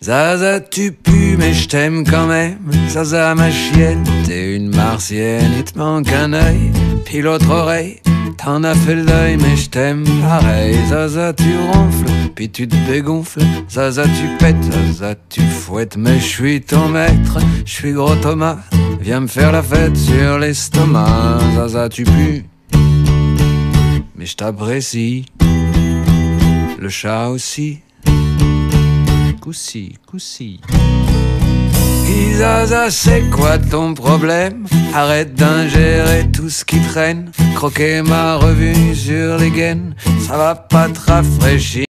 Zaza, tu pues, mais je t'aime quand même. Zaza, ma chienne, t'es une martienne. Il te manque un œil, puis l'autre oreille. T'en as fait le deuil, mais je t'aime pareil. Zaza, tu ronfles, puis tu te dégonfles. Zaza, tu pètes, Zaza, tu fouettes. Mais je suis ton maître, je suis gros Thomas. Viens me faire la fête sur l'estomac. Zaza, tu pues, mais je t'apprécie. Le chat aussi. Coussi, coussi. Zaza, c'est quoi ton problème? Arrête d'ingérer tout ce qui traîne. Croquer ma revue sur les gaines, ça va pas te rafraîchir.